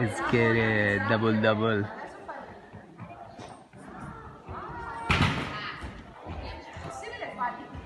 Let's get a double double. Similar party.